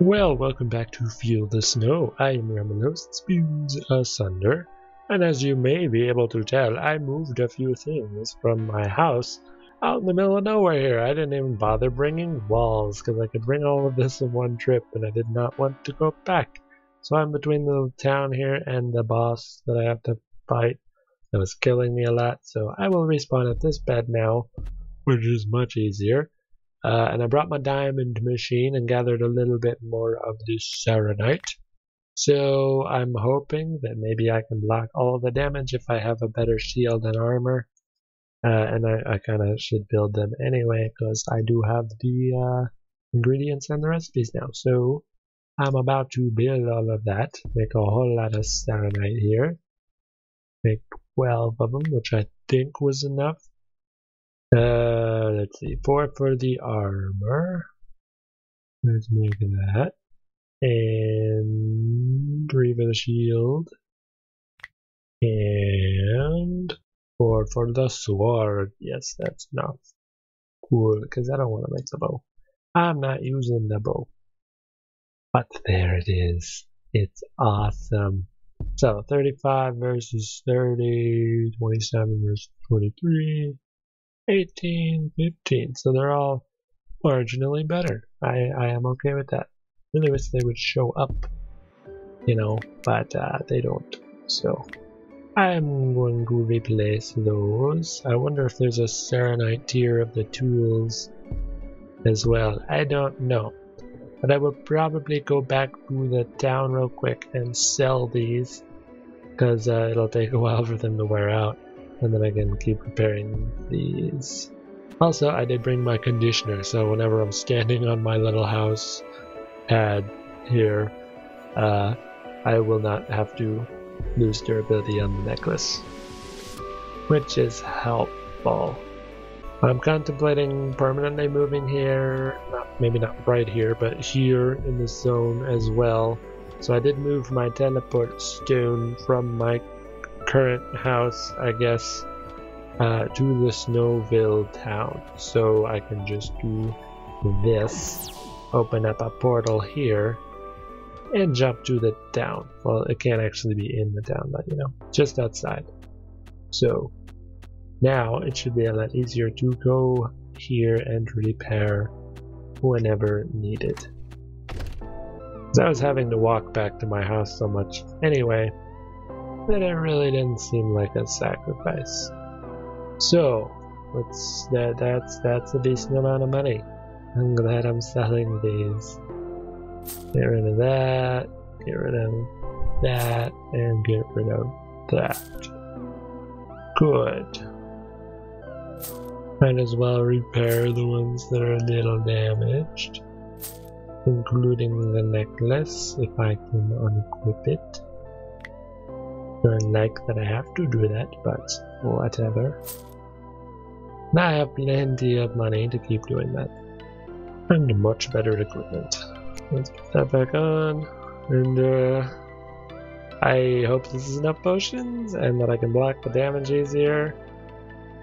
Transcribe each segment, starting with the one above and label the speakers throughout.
Speaker 1: Well, welcome back to Feel the Snow. I am your host, Spoons uh, Asunder, and as you may be able to tell, I moved a few things from my house out in the middle of nowhere here. I didn't even bother bringing walls because I could bring all of this in one trip, and I did not want to go back. So I'm between the town here and the boss that I have to fight. That was killing me a lot, so I will respawn at this bed now, which is much easier. Uh, and I brought my diamond machine and gathered a little bit more of this selenite. So I'm hoping that maybe I can block all the damage if I have a better shield and armor. Uh, and I, I kind of should build them anyway because I do have the uh, ingredients and the recipes now. So I'm about to build all of that, make a whole lot of selenite here. Make 12 of them, which I think was enough. Uh, let's see, four for the armor. Let's make that. And three for the shield. And four for the sword. Yes, that's enough. Cool, because I don't want to make the bow. I'm not using the bow. But there it is. It's awesome. So 35 versus 30, 27 versus 23. 18, 15. So they're all marginally better. I, I am okay with that. Really wish they would show up, you know, but uh, they don't. So I'm going to replace those. I wonder if there's a Selenite tier of the tools as well. I don't know. But I will probably go back to the town real quick and sell these because uh, it'll take a while for them to wear out and then I can keep repairing these. Also, I did bring my conditioner, so whenever I'm standing on my little house pad here, uh, I will not have to lose durability on the necklace, which is helpful. I'm contemplating permanently moving here, not, maybe not right here, but here in this zone as well. So I did move my teleport stone from my current house, I guess, uh, to the Snowville town. So I can just do this, open up a portal here, and jump to the town. Well, it can't actually be in the town, but you know, just outside. So now it should be a lot easier to go here and repair whenever needed. I was having to walk back to my house so much anyway, that it really didn't seem like a sacrifice. So, what's that? That's that's a decent amount of money. I'm glad I'm selling these. Get rid of that. Get rid of that, and get rid of that. Good. Might as well repair the ones that are a little damaged, including the necklace if I can unequip it don't like that I have to do that, but whatever. Now I have plenty of money to keep doing that. And much better equipment. Let's put that back on. And uh, I hope this is enough potions and that I can block the damage easier.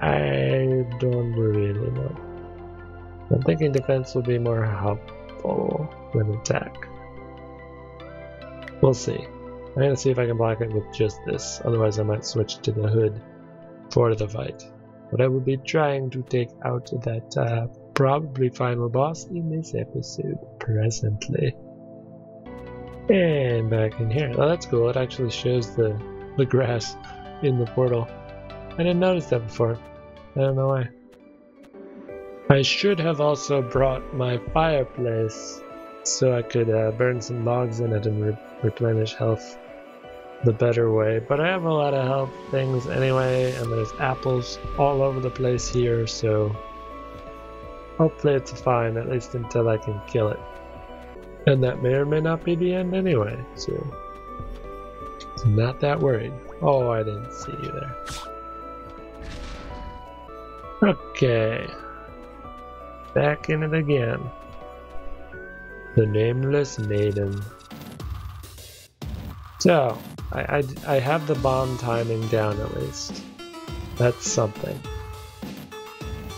Speaker 1: I don't really know. I'm thinking defense will be more helpful than attack. We'll see. I'm gonna see if I can block it with just this, otherwise I might switch to the hood for the fight. But I will be trying to take out that uh, probably final boss in this episode presently. And back in here. Oh, that's cool. It actually shows the, the grass in the portal. I didn't notice that before. I don't know why. I should have also brought my fireplace so I could uh, burn some logs in it and re replenish health the better way. But I have a lot of health things anyway, and there's apples all over the place here, so hopefully it's fine, at least until I can kill it. And that may or may not be the end anyway, so not that worried. Oh, I didn't see you there. Okay. Back in it again. The Nameless Maiden. So, I, I, I have the bomb timing down at least. That's something.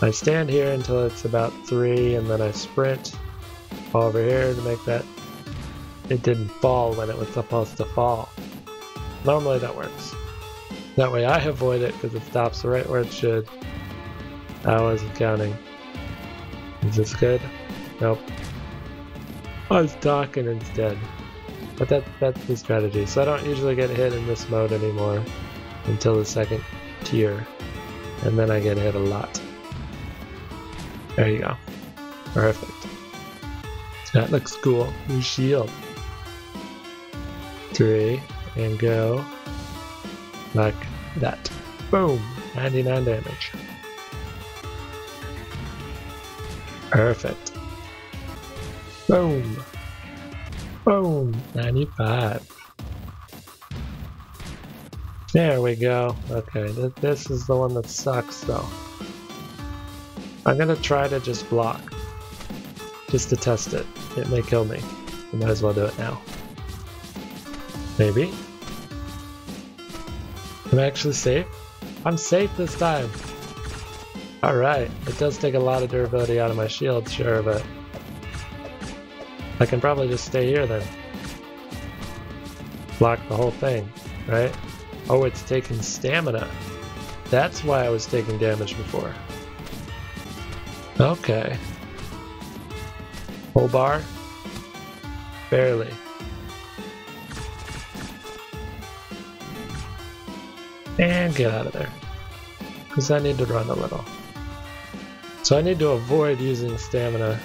Speaker 1: I stand here until it's about 3 and then I sprint over here to make that it didn't fall when it was supposed to fall. Normally that works. That way I avoid it because it stops right where it should. I wasn't counting. Is this good? Nope. Oh, I was talking instead. But that that's the strategy. So I don't usually get hit in this mode anymore until the second tier. And then I get hit a lot. There you go. Perfect. That looks cool. New shield. Three and go like that. Boom! 99 damage. Perfect. Boom! Boom! 95. There we go. Okay, th this is the one that sucks though. I'm gonna try to just block. Just to test it. It may kill me. I might as well do it now. Maybe? Am I'm actually safe? I'm safe this time! Alright, it does take a lot of durability out of my shield, sure, but... I can probably just stay here then. Block the whole thing, right? Oh, it's taking stamina. That's why I was taking damage before. Okay. Full bar? Barely. And get out of there. Because I need to run a little. So I need to avoid using stamina.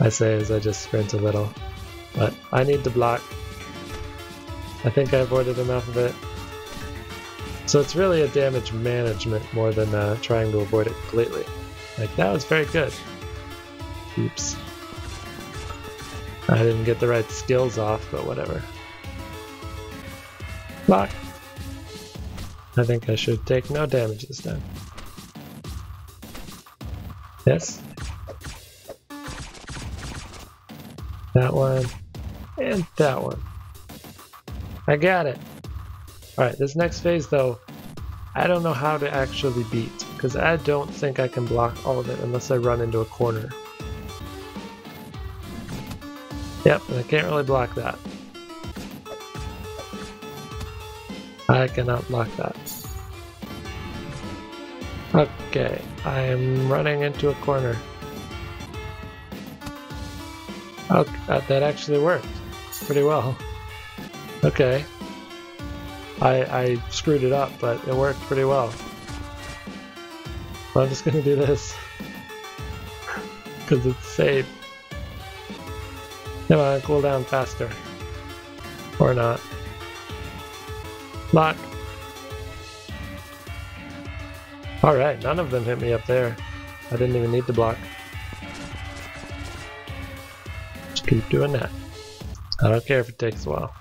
Speaker 1: I say as I just sprint a little. But I need to block. I think I avoided enough of it. So it's really a damage management more than uh, trying to avoid it completely. Like, that was very good. Oops. I didn't get the right skills off, but whatever. Block. I think I should take no damage this time. Yes. That one. And that one. I got it. Alright, this next phase though, I don't know how to actually beat, because I don't think I can block all of it unless I run into a corner. Yep, I can't really block that. I cannot block that. Okay, I am running into a corner. Oh, that actually worked pretty well. Okay. I, I screwed it up, but it worked pretty well. I'm just gonna do this. Because it's safe. Come on, cool down faster. Or not. Lock. Alright, none of them hit me up there. I didn't even need to block. Keep doing that. I don't care if it takes a while.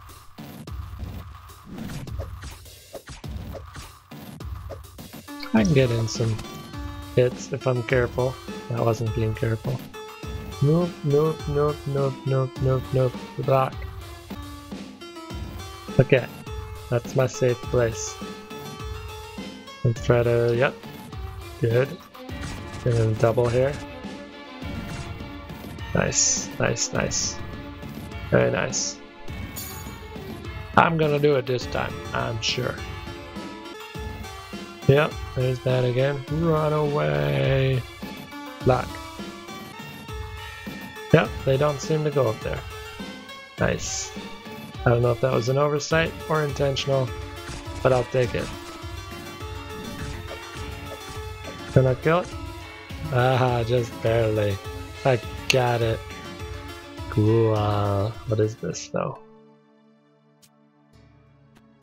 Speaker 1: I can get in some hits if I'm careful. I wasn't being careful. Nope, nope, nope, nope, nope, nope, nope. Block. Okay. That's my safe place. Let's try to, yep. Good. And then double here. Nice, nice, nice. Very nice. I'm gonna do it this time, I'm sure. Yep, there's that again. Run away! Lock. Yep, they don't seem to go up there. Nice. I don't know if that was an oversight or intentional, but I'll take it. Can I kill it? Ah, just barely. I got it. Cool. Uh, what is this though?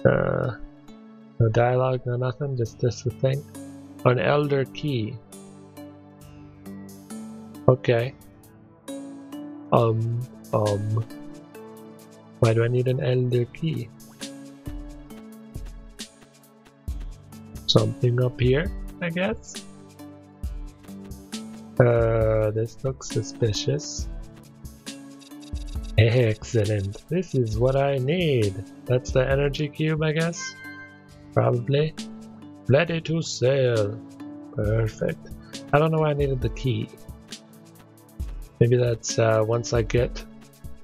Speaker 1: Uh, no dialogue, no nothing, just this the thing. An elder key. Okay. Um, um. Why do I need an elder key? Something up here, I guess? Uh, this looks suspicious. Excellent. This is what I need. That's the energy cube, I guess? Probably. Ready to sail. Perfect. I don't know why I needed the key. Maybe that's uh, once I get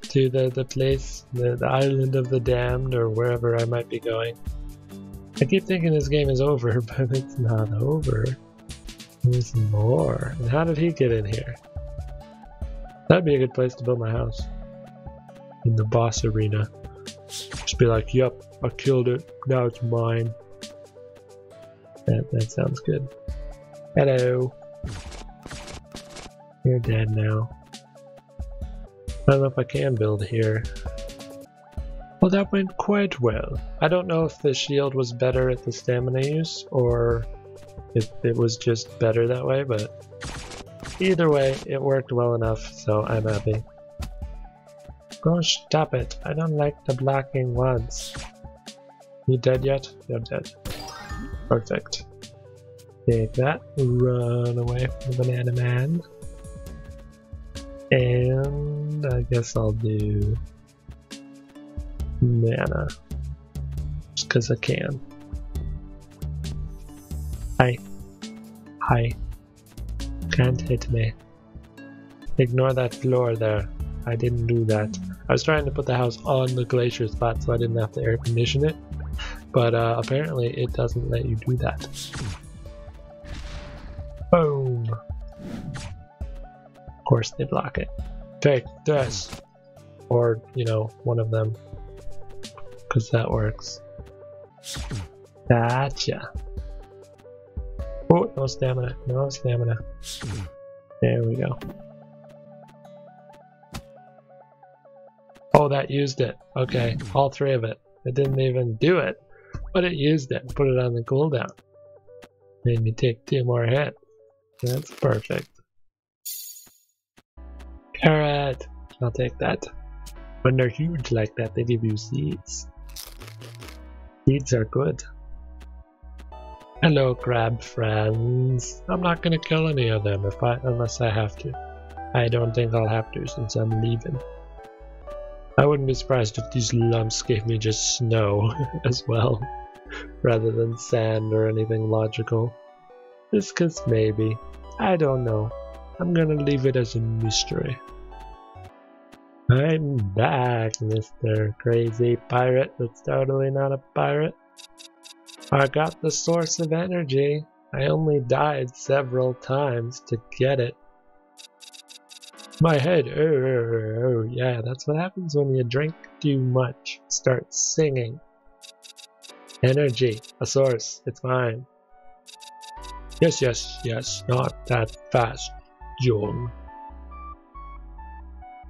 Speaker 1: to the, the place, the, the island of the damned, or wherever I might be going. I keep thinking this game is over, but it's not over. There's more. And how did he get in here? That'd be a good place to build my house. In the boss arena. Just be like, yep, I killed it. Now it's mine. That, that sounds good. Hello. You're dead now. I don't know if I can build here. Well, that went quite well. I don't know if the shield was better at the stamina use, or if it was just better that way, but either way, it worked well enough, so I'm happy. Go stop it. I don't like the blocking ones. You dead yet? You're dead. Perfect. Take that. Run away from the banana man. And I guess I'll do mana. Just because I can. Hi. Hi. Can't hit me. Ignore that floor there. I didn't do that. I was trying to put the house on the glacier spot so I didn't have to air condition it. But uh, apparently it doesn't let you do that. Boom. Of course they block it. Take this. Or, you know, one of them. Because that works. Gotcha. Oh, no stamina. No stamina. There we go. Oh, that used it. Okay, all three of it. It didn't even do it, but it used it. Put it on the cooldown. Made me take two more hits. That's perfect. Carrot! I'll take that. When they're huge like that, they give you seeds. Seeds are good. Hello, crab friends. I'm not gonna kill any of them if I unless I have to. I don't think I'll have to since I'm leaving. I wouldn't be surprised if these lumps gave me just snow as well, rather than sand or anything logical. Just cause maybe. I don't know. I'm gonna leave it as a mystery. I'm back, Mr. Crazy Pirate that's totally not a pirate. I got the source of energy. I only died several times to get it. My head, oh, oh, oh, yeah, that's what happens when you drink too much. Start singing. Energy, a source, it's mine. Yes, yes, yes, not that fast, Young.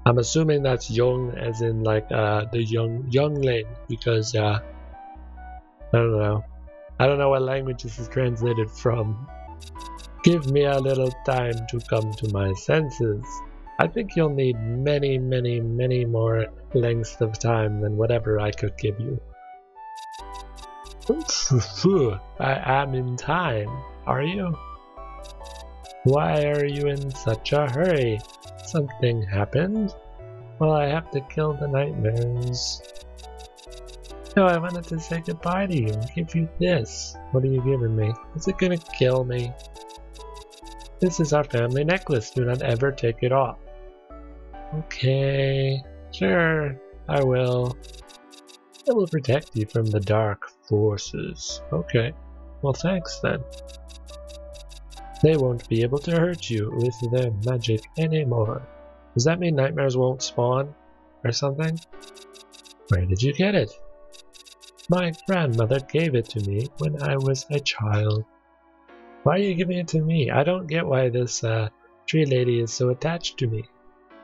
Speaker 1: I'm assuming that's young as in like uh, the young youngling because uh, I don't know. I don't know what language this is translated from. Give me a little time to come to my senses. I think you'll need many, many, many more lengths of time than whatever I could give you. I am in time. Are you? Why are you in such a hurry? Something happened? Well, I have to kill the nightmares. No, I wanted to say goodbye to you give you this. What are you giving me? Is it gonna kill me? This is our family necklace. Do not ever take it off. Okay, sure, I will. It will protect you from the dark forces. Okay, well thanks then. They won't be able to hurt you with their magic anymore. Does that mean nightmares won't spawn? Or something? Where did you get it? My grandmother gave it to me when I was a child. Why are you giving it to me? I don't get why this uh, tree lady is so attached to me.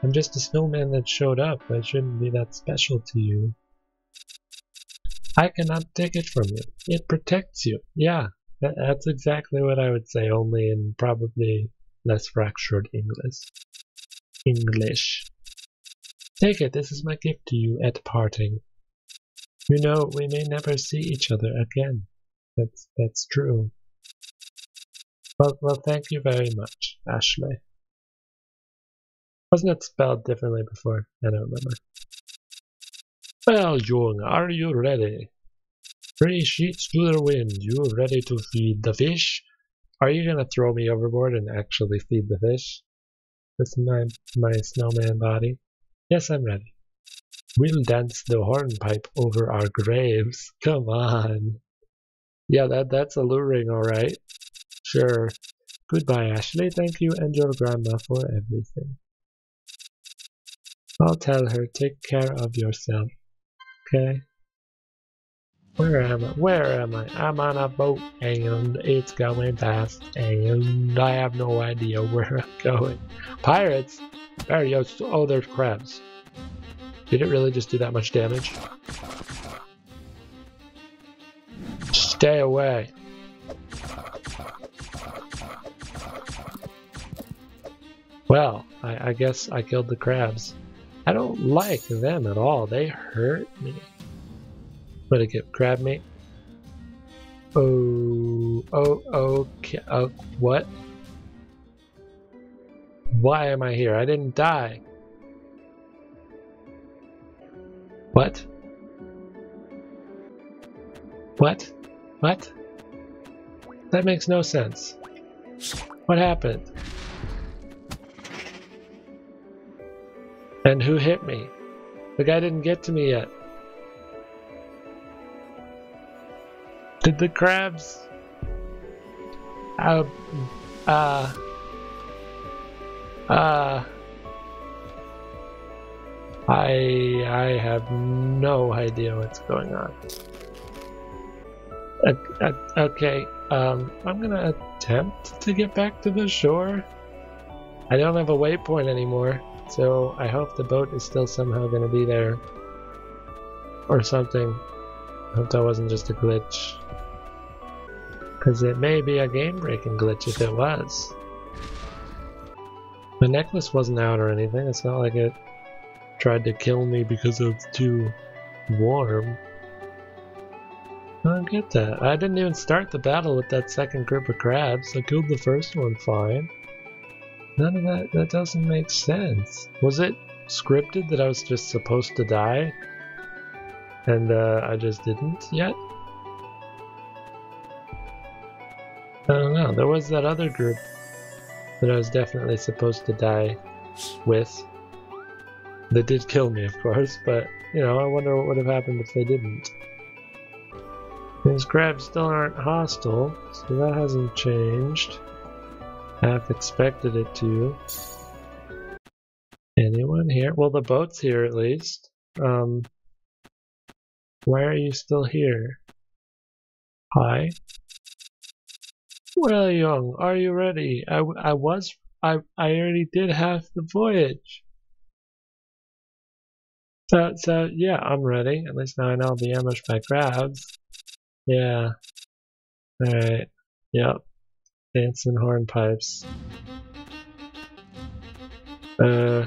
Speaker 1: I'm just a snowman that showed up. I shouldn't be that special to you. I cannot take it from you. It protects you. Yeah, that, that's exactly what I would say, only in probably less fractured English. English. Take it, this is my gift to you at parting. You know, we may never see each other again. That's, that's true. Well, well, thank you very much, Ashley. Wasn't it spelled differently before? I don't remember. Well, Jung, are you ready? Three sheets to the wind, you ready to feed the fish? Are you gonna throw me overboard and actually feed the fish? With my, my snowman body? Yes, I'm ready. We'll dance the hornpipe over our graves. Come on. Yeah, that that's alluring, alright. Sure. Goodbye, Ashley. Thank you and your grandma for everything. I'll tell her, take care of yourself. Okay? Where am I? Where am I? I'm on a boat and it's going fast and I have no idea where I'm going. Pirates? There go. Oh, there's crabs. Did it really just do that much damage? Stay away. Well, I, I, guess I killed the crabs. I don't like them at all. They hurt me. What did get? Crab meat? Oh, oh, okay. Oh, what? Why am I here? I didn't die. What? What? What? That makes no sense. What happened? And who hit me? The guy didn't get to me yet. Did the crabs... Uh... Uh... Uh... I... I have no idea what's going on. Okay, um, I'm gonna attempt to get back to the shore. I don't have a waypoint anymore, so I hope the boat is still somehow gonna be there. Or something. I hope that wasn't just a glitch. Because it may be a game-breaking glitch if it was. The necklace wasn't out or anything, it's not like it tried to kill me because it was too warm. I don't get that. I didn't even start the battle with that second group of crabs. I killed the first one fine. None of that, that doesn't make sense. Was it scripted that I was just supposed to die? And uh, I just didn't yet? I don't know. There was that other group that I was definitely supposed to die with. They did kill me, of course, but, you know, I wonder what would have happened if they didn't. These crabs still aren't hostile, so that hasn't changed. Half expected it to. Anyone here? Well, the boat's here at least. Um, why are you still here? Hi. Well, young, are you ready? I, I was, I, I already did half the voyage. So, so, yeah, I'm ready. At least now I know I'll be ambushed by crabs. Yeah. Alright. Yep. Dancing hornpipes. Uh.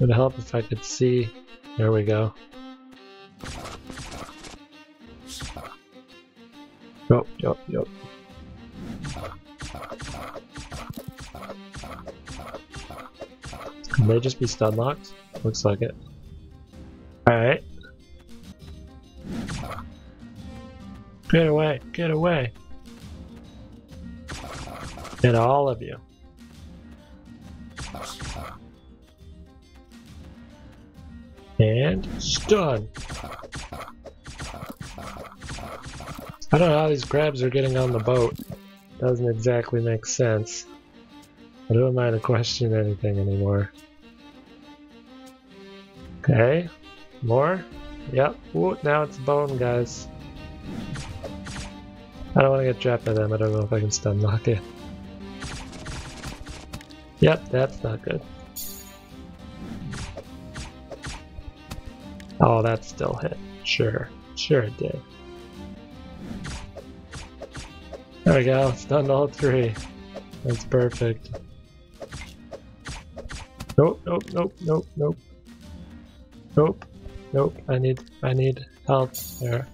Speaker 1: Would help if I could see. There we go. Yup, yup, yup. Can they just be stun locked? Looks like it. Alright. Get away, get away. Get all of you. And stun. I don't know how these crabs are getting on the boat. Doesn't exactly make sense. I don't mind to question anything anymore. Okay. More? Yep. Ooh, now it's bone, guys. I don't want to get trapped by them. I don't know if I can stun lock it. Yep, that's not good. Oh, that still hit. Sure. Sure it did. There we go. Stunned all three. That's perfect. Nope, nope, nope, nope, nope. Nope. Nope. I need I need help there.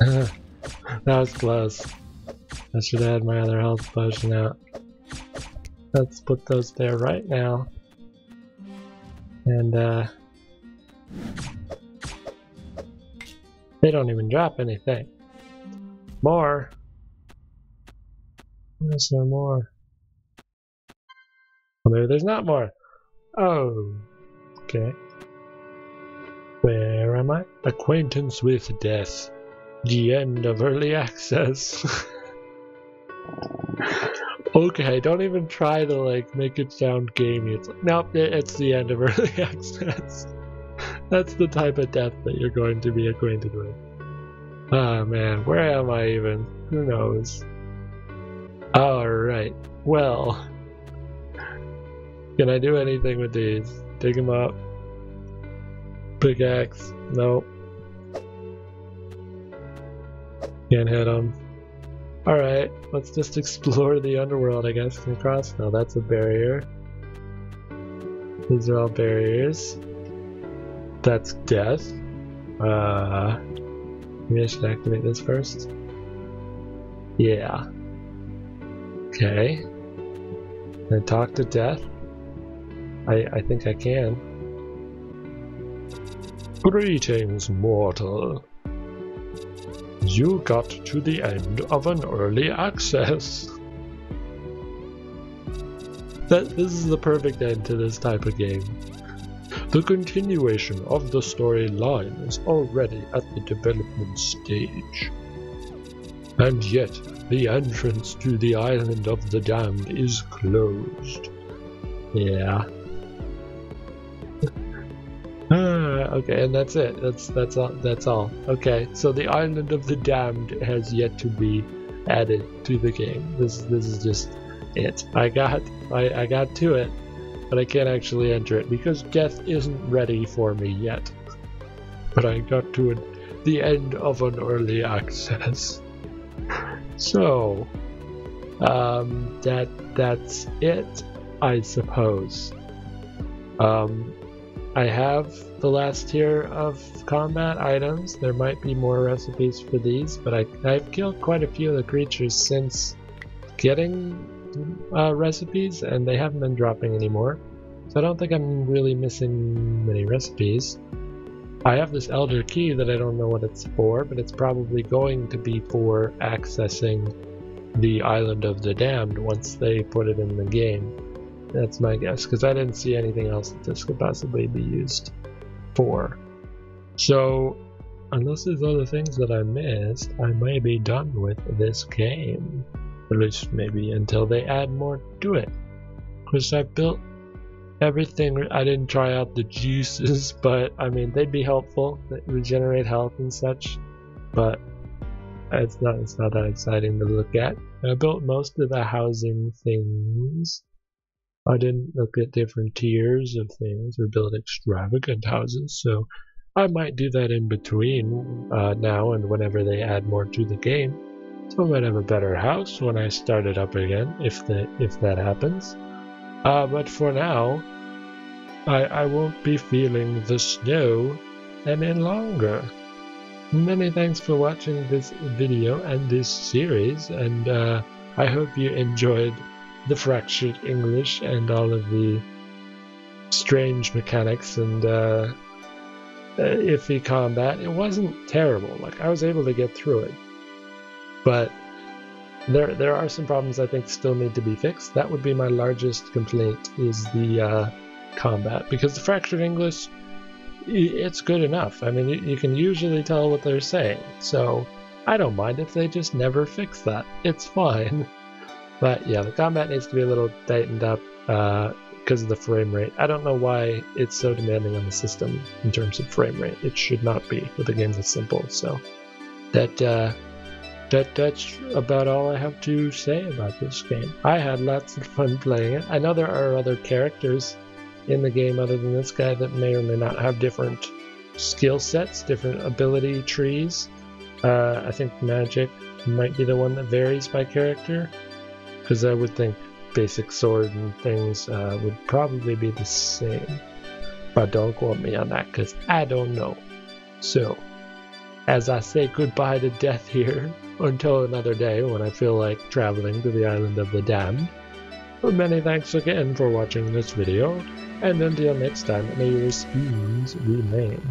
Speaker 1: that was close. I should add my other health potion out. Let's put those there right now. And, uh... They don't even drop anything. More! There's no more. Well, maybe there's not more. Oh, okay. Where am I? Acquaintance with death. The end of early access. okay, don't even try to like make it sound gamey. It's like, nope, it's the end of early access. That's the type of death that you're going to be acquainted with. Ah oh, man, where am I even? Who knows? Alright, well. Can I do anything with these? Dig them up. Pickaxe. Nope. Can't hit them. Alright, let's just explore the underworld, I guess. Can cross? No, that's a barrier. These are all barriers. That's death. Uh, maybe I should activate this first. Yeah. Okay. Can I talk to death? I, I think I can. Greetings, mortal. You got to the end of an early access. That this is the perfect end to this type of game. The continuation of the storyline is already at the development stage. And yet, the entrance to the island of the damned is closed. Yeah. Okay, and that's it. That's that's all. That's all. Okay, so the island of the damned has yet to be added to the game. This this is just it. I got I, I got to it, but I can't actually enter it because death isn't ready for me yet. But I got to it, the end of an early access. so um, that that's it, I suppose. Um, I have the last tier of combat items. There might be more recipes for these, but I, I've killed quite a few of the creatures since getting uh, recipes, and they haven't been dropping anymore. So I don't think I'm really missing many recipes. I have this Elder Key that I don't know what it's for, but it's probably going to be for accessing the Island of the Damned once they put it in the game. That's my guess, because I didn't see anything else that this could possibly be used for. So, unless there's other things that I missed, I may be done with this game. At least maybe until they add more to it. Because I built everything. I didn't try out the juices, but I mean, they'd be helpful. They regenerate health and such. But it's not, it's not that exciting to look at. I built most of the housing things. I didn't look at different tiers of things or build extravagant houses, so I might do that in between uh, now and whenever they add more to the game. So I might have a better house when I start it up again, if that if that happens. Uh, but for now, I, I won't be feeling the snow any longer. Many thanks for watching this video and this series, and uh, I hope you enjoyed the fractured English and all of the strange mechanics and uh, uh, iffy combat. It wasn't terrible. Like I was able to get through it, but there there are some problems I think still need to be fixed. That would be my largest complaint is the uh, combat because the fractured English it's good enough. I mean, you, you can usually tell what they're saying, so I don't mind if they just never fix that. It's fine. But yeah, the combat needs to be a little tightened up because uh, of the frame rate. I don't know why it's so demanding on the system in terms of frame rate. It should not be with a game this simple. So that uh, that that's about all I have to say about this game. I had lots of fun playing it. I know there are other characters in the game other than this guy that may or may not have different skill sets, different ability trees. Uh, I think magic might be the one that varies by character. Because I would think basic sword and things uh, would probably be the same. But don't quote me on that because I don't know. So, as I say goodbye to death here until another day when I feel like traveling to the island of the damned. Many thanks again for watching this video, and until next time, may your spoons remain.